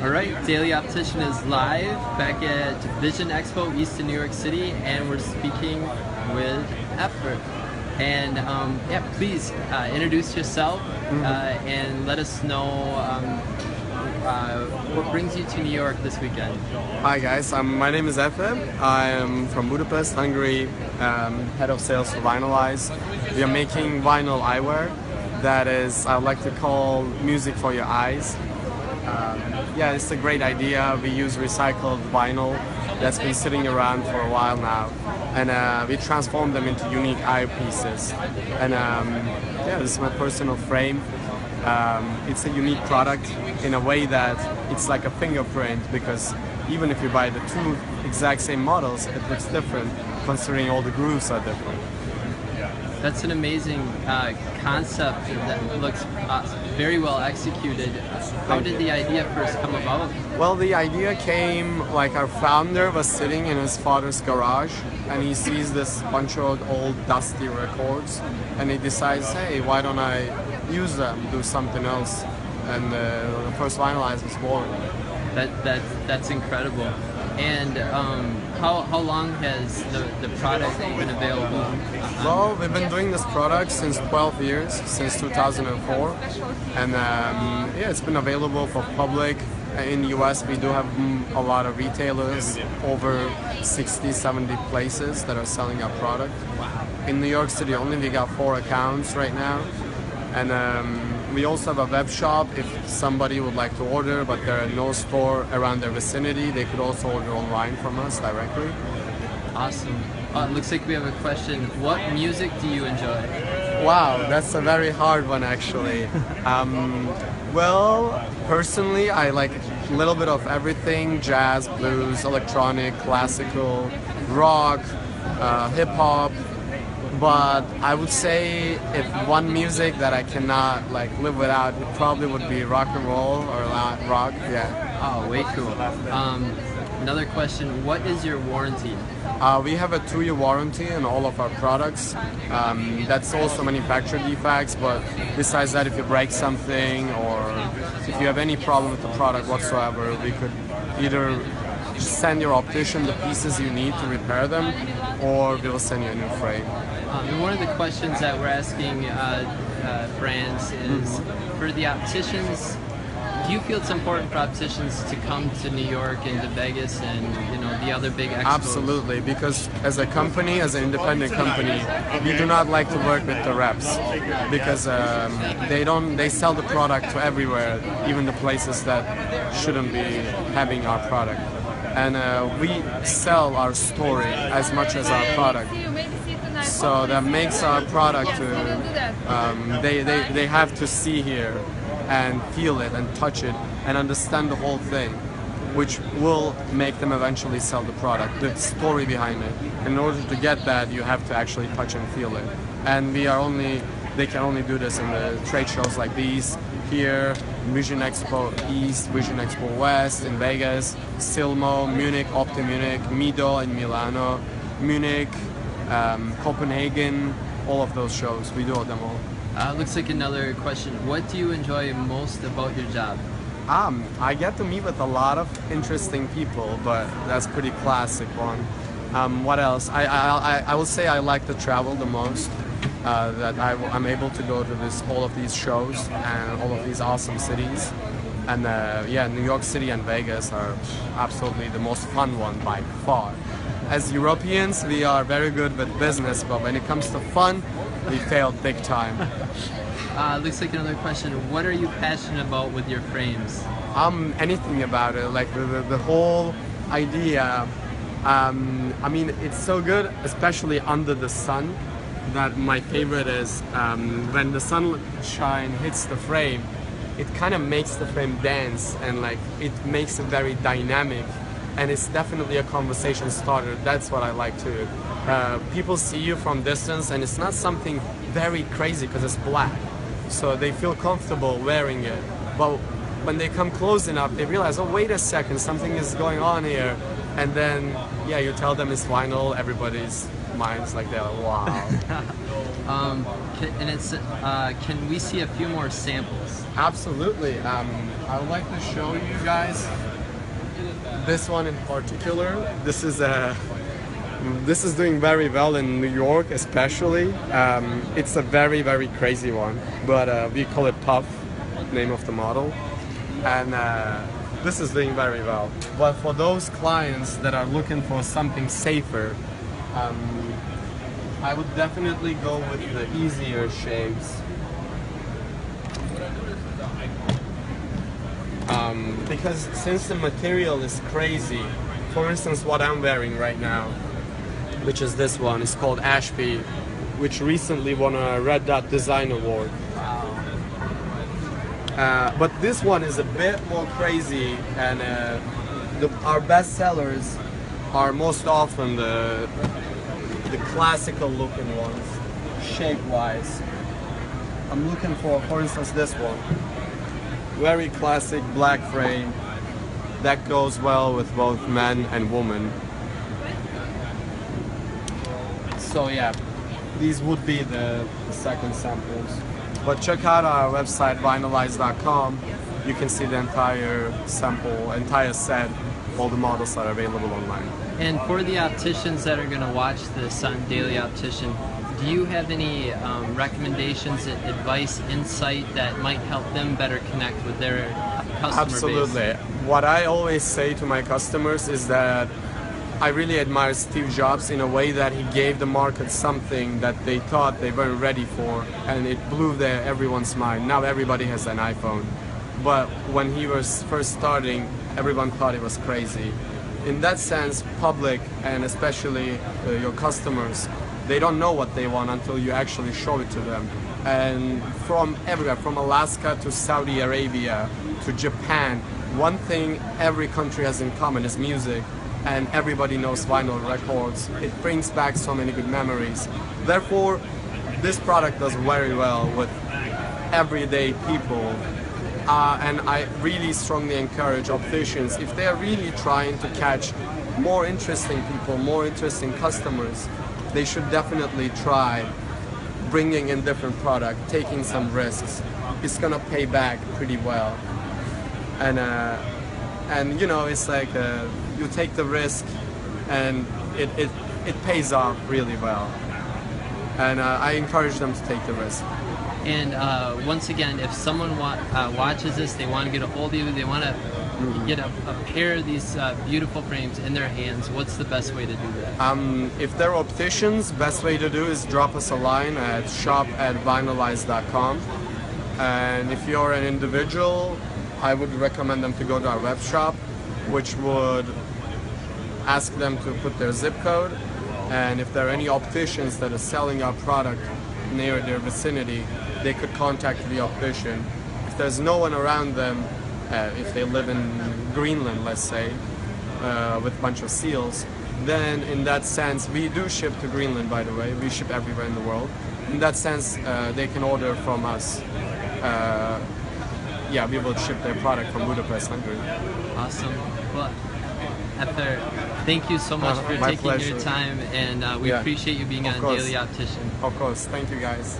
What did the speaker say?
All right, Daily Optician is live back at Vision Expo East in New York City, and we're speaking with Effort. And um, yeah, please uh, introduce yourself Mm-hmm. uh, and let us know um, uh, what brings you to New York this weekend. Hi guys, um, my name is Efe. I am from Budapest, Hungary, um, head of sales for Vinylize. We are making vinyl eyewear that is, I like to call music for your eyes. Um, yeah, it's a great idea. We use recycled vinyl that's been sitting around for a while now, and uh, we transform them into unique eyepieces. And um, yeah, this is my personal frame. Um, it's a unique product in a way that it's like a fingerprint because even if you buy the two exact same models, it looks different considering all the grooves are different. That's an amazing uh, concept that looks uh, very well executed. How did the idea first come about? Well, the idea came like our founder was sitting in his father's garage and he sees this bunch of old dusty records and he decides, hey, why don't I use them, do something else? And uh, the first Vinylize was born. That that that's incredible. And um, how, how long has the, the product been available? Well, we've been doing this product since 12 years, since 2004, and um, yeah, it's been available for public. In the US, we do have mm, a lot of retailers, over 60, 70 places that are selling our product. In New York City, only we got four accounts right now, and um, we also have a web shop. If somebody would like to order, but there are no store around their vicinity, they could also order online from us directly. Awesome. Uh, looks like we have a question. What music do you enjoy? Wow, that's a very hard one actually. Um, well, personally, I like a little bit of everything jazz, blues, electronic, classical, rock, uh, hip hop. But I would say if one music that I cannot like live without, it probably would be rock and roll or rock. Yeah. Oh, way cool. Um, another question. What is your warranty? Uh, we have a two-year warranty on all of our products. Um, that's also manufacturer defects, but besides that, if you break something or if you have any problem with the product whatsoever, we could either send your optician the pieces you need to repair them, or we will send you a new frame. Um, and one of the questions that we're asking uh, uh, brands is for the opticians. Do you feel it's important for opticians to come to New York and to Vegas and you know the other big expos? Absolutely, because as a company, as an independent company, we do not like to work with the reps because um, they don't they sell the product to everywhere, even the places that shouldn't be having our product. And uh, we sell our story as much as our product. So that makes our product, uh, um, they, they, they have to see here and feel it and touch it and understand the whole thing, which will make them eventually sell the product, the story behind it. In order to get that, you have to actually touch and feel it. And we are only, they can only do this in the trade shows like these, here, Vision Expo East, Vision Expo West in Vegas, Silmo, Munich, Opti Munich, Mido in Milano, Munich, um, Copenhagen, all of those shows. We do them all. Uh, looks like another question. What do you enjoy most about your job? Um, I get to meet with a lot of interesting people, but that's pretty classic one. Um, what else? I, I, I, I will say I like to travel the most. Uh, that I, am able to go to this all of these shows and all of these awesome cities. And uh, yeah, New York City and Vegas are absolutely the most fun one by far. As Europeans, we are very good with business, but when it comes to fun, we fail big time. Uh, looks like another question. What are you passionate about with your frames? um, anything about it, like the, the, the whole idea. Um, I mean, it's so good, especially under the sun. That my favorite is um, when the sunshine hits the frame, it kind of makes the frame dance and like it makes it very dynamic. And it's definitely a conversation starter. That's what I like too. Uh, people see you from distance, and it's not something very crazy because it's black, so they feel comfortable wearing it. But when they come close enough, they realize, oh, wait a second, something is going on here. And then, yeah, you tell them it's vinyl, everybody's minds like like, wow. Um, can, and it's uh, can we see a few more samples? Absolutely. Um, I would like to show you guys this one in particular. This is a this is doing very well in New York, especially. Um, it's a very very crazy one, but uh, we call it Puff, name of the model, and uh, this is doing very well. But for those clients that are looking for something safer. Um, I would definitely go with the easier shapes. Um, because since the material is crazy, for instance, what I'm wearing right now, which is this one, is called Ashby, which recently won a Red Dot Design Award. Uh, but this one is a bit more crazy, and uh, the, our best sellers are most often the the classical looking ones, shape wise. I'm looking for, for instance, this one. Very classic black frame that goes well with both men and women. So yeah, these would be the, the second samples. But check out our website vinylize.com. You can see the entire sample, entire set. All the models that are available online. And for the opticians that are going to watch this on Daily Optician, do you have any um, recommendations, advice, insight that might help them better connect with their customer Absolutely. base? What I always say to my customers is that I really admire Steve Jobs in a way that he gave the market something that they thought they weren't ready for, and it blew their everyone's mind. Now everybody has an iPhone, but when he was first starting, everyone thought it was crazy in that sense, public and especially uh, your customers, they don't know what they want until you actually show it to them. And from everywhere, from Alaska to Saudi Arabia to Japan, one thing every country has in common is music. And everybody knows vinyl records. It brings back so many good memories. Therefore, this product does very well with everyday people uh, and I really strongly encourage opticians, if they are really trying to catch more interesting people, more interesting customers, they should definitely try bringing in different product, taking some risks. It's gonna pay back pretty well. And uh, and you know, it's like uh, you take the risk, and it, it it pays off really well. And uh, I encourage them to take the risk. And uh, once again, if someone wa- uh, watches this, they want to get a hold of you, they want to mm-hmm. get a, a, pair of these uh, beautiful frames in their hands, what's the best way to do that? Um, if they're opticians, best way to do is drop us a line at shop at vinylize.com. And if you're an individual, I would recommend them to go to our web shop, which would ask them to put their zip code. And if there are any opticians that are selling our product near their vicinity, they could contact the optician. If there's no one around them, uh, if they live in Greenland, let's say, uh, with a bunch of seals, then in that sense, we do ship to Greenland, by the way. We ship everywhere in the world. In that sense, uh, they can order from us. Uh, yeah, we will ship their product from Budapest, Hungary. Awesome. Well, Efer, thank you so much uh, for taking pleasure. your time, and uh, we yeah, appreciate you being on course. Daily Optician. Of course. Thank you, guys.